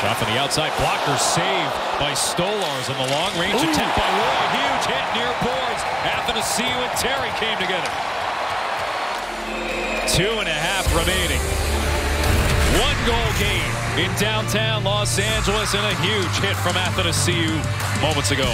Shot from the outside. Blocker saved by Stolarz in the long range Ooh. attempt by Roy. Huge hit near boards. Athanasiou and Terry came together. Two and a half remaining. One goal game in downtown Los Angeles and a huge hit from Athanasiou moments ago.